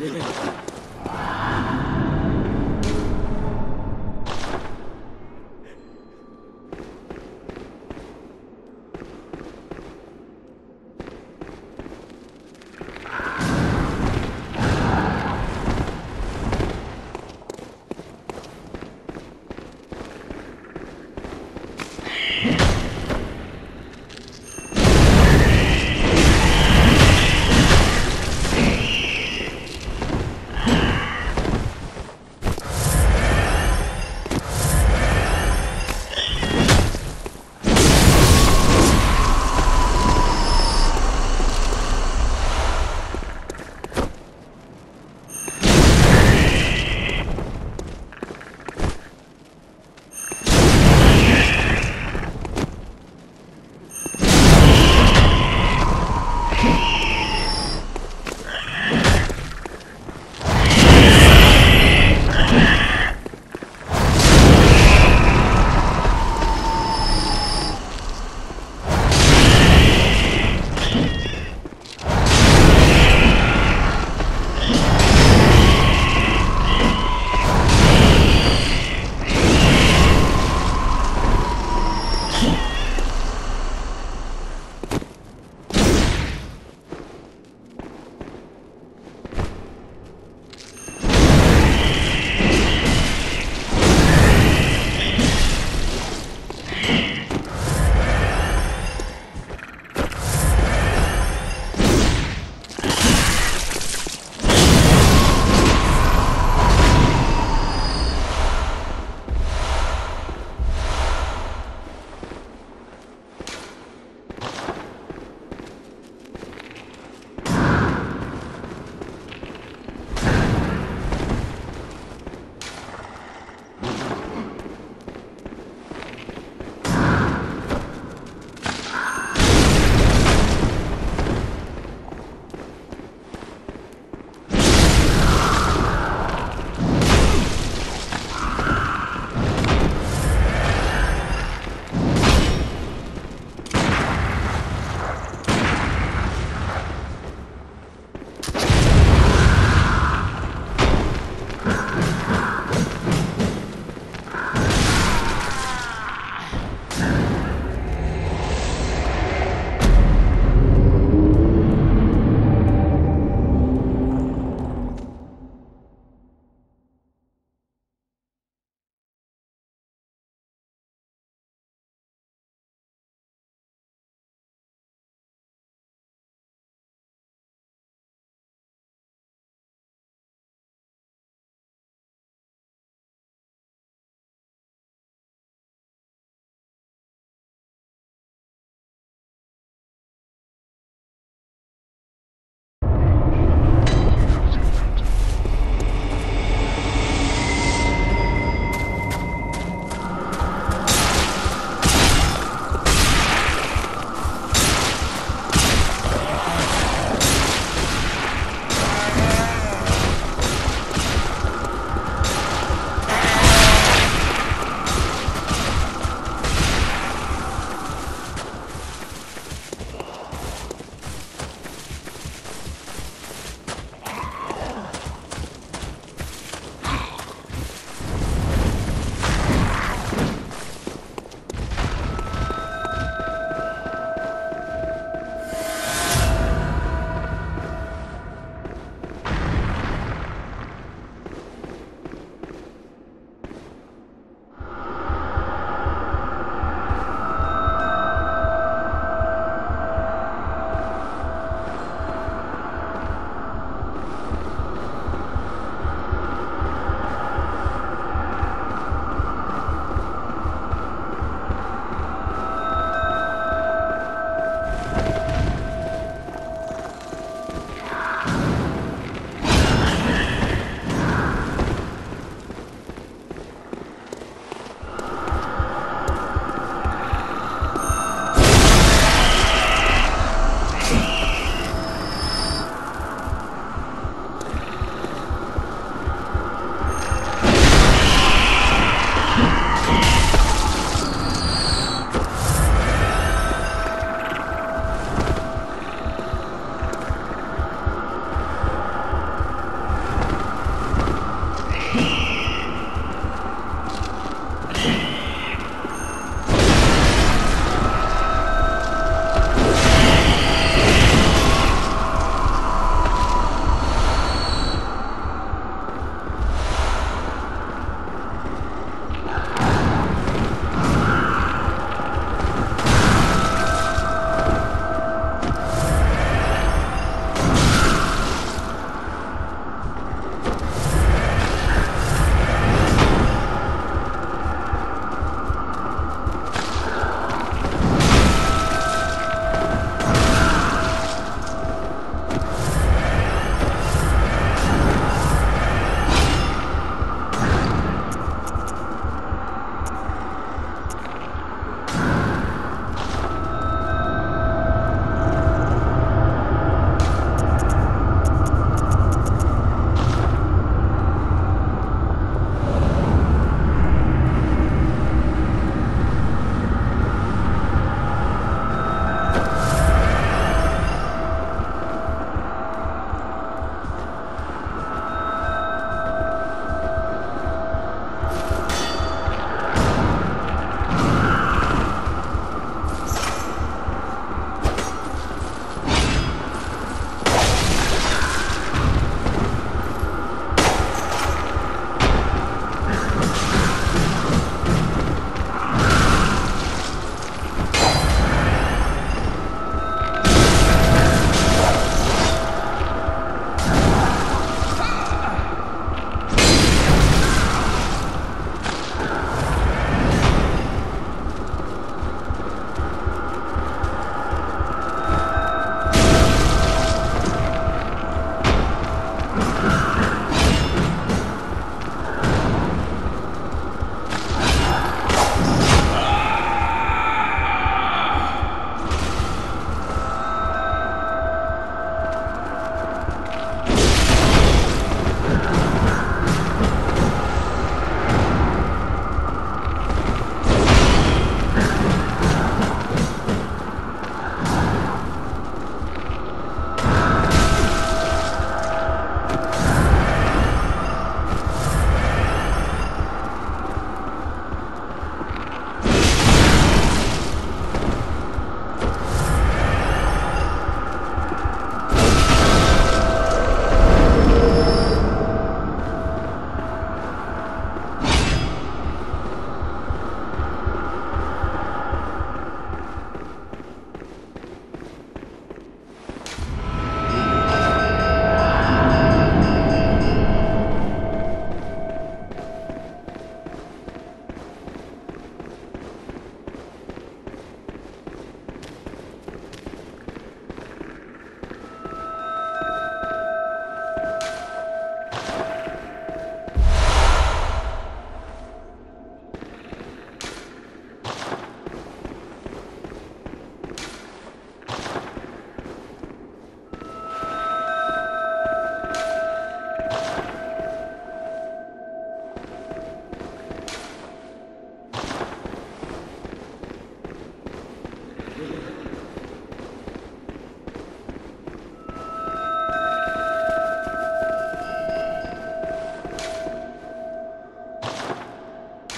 Yeah.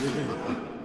ハハハハ!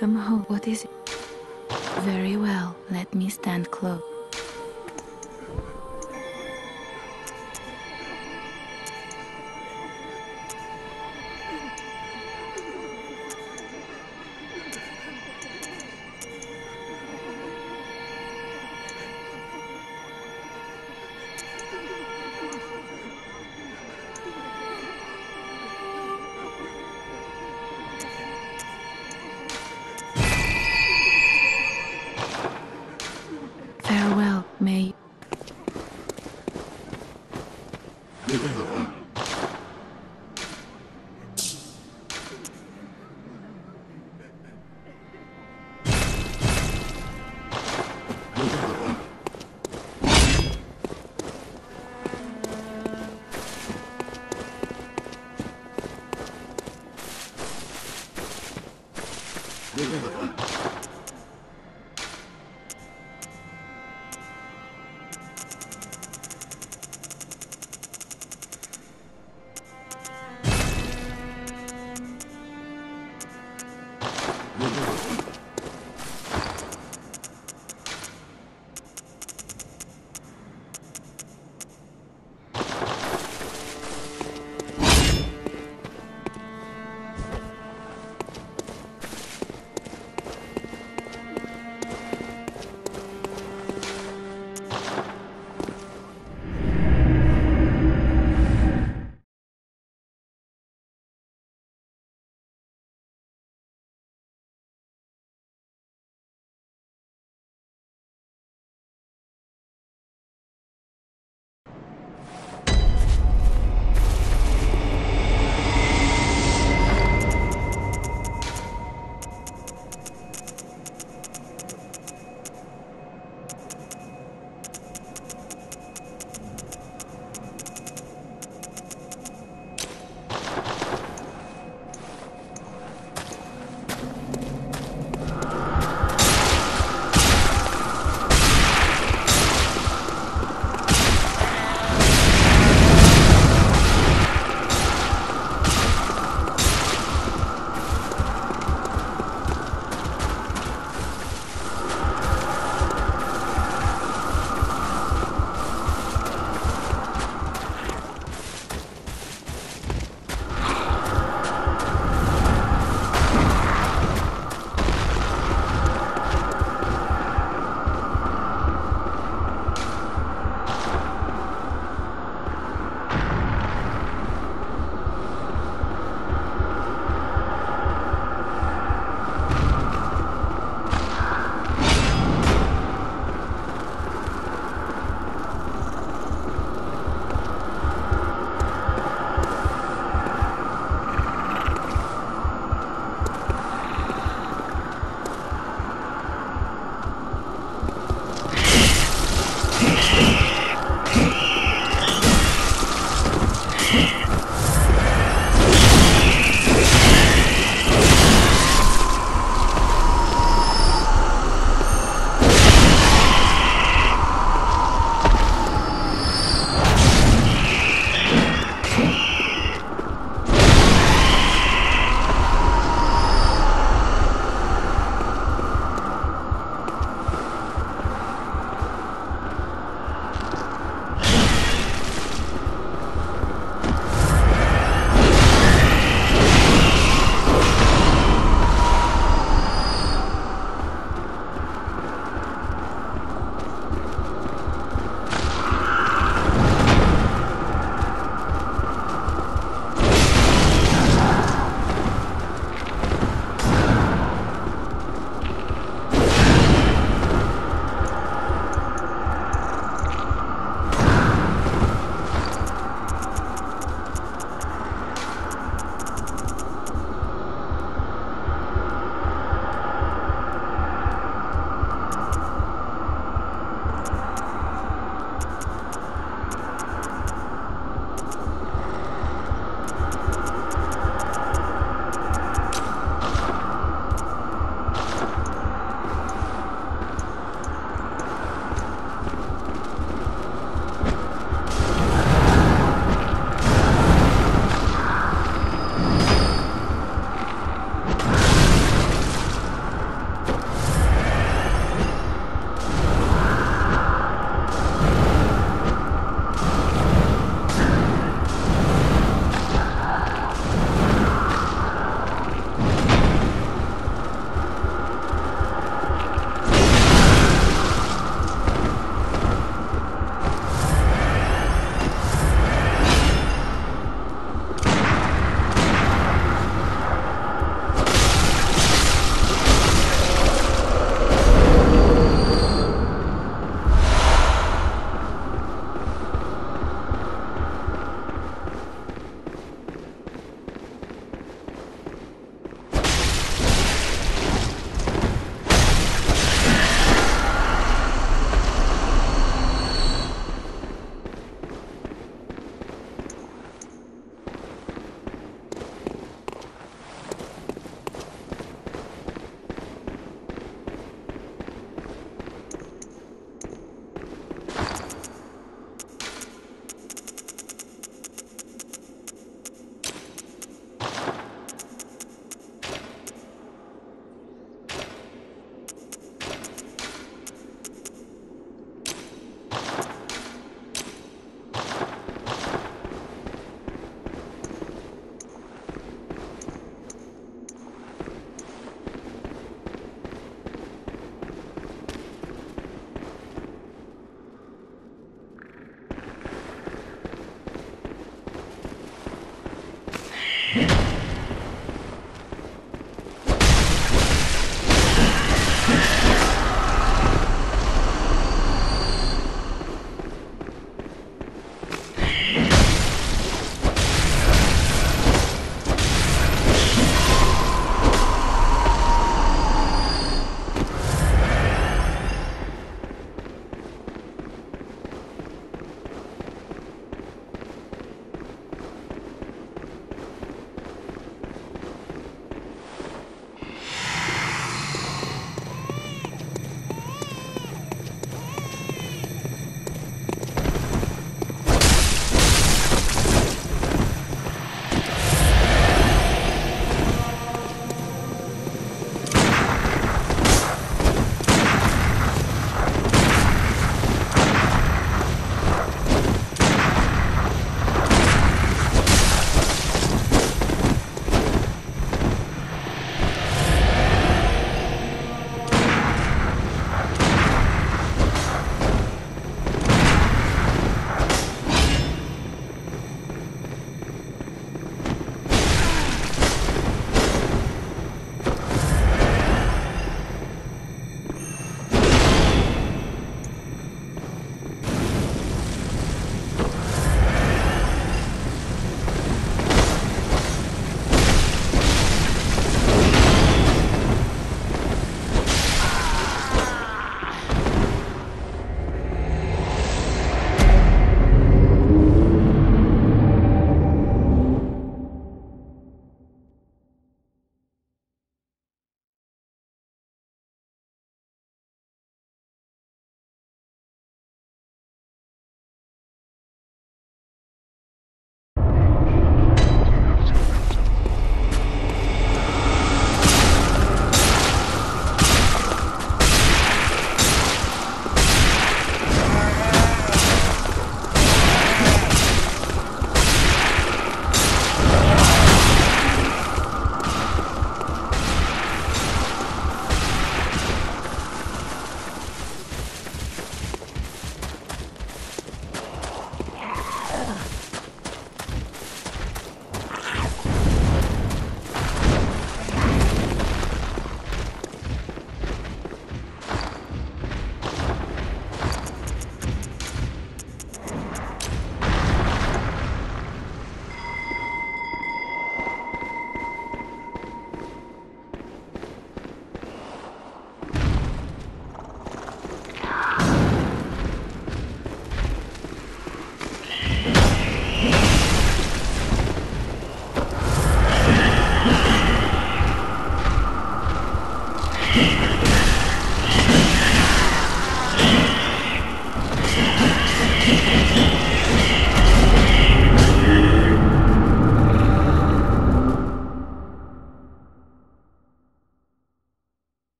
Welcome home. What is it? Very well. Let me stand close.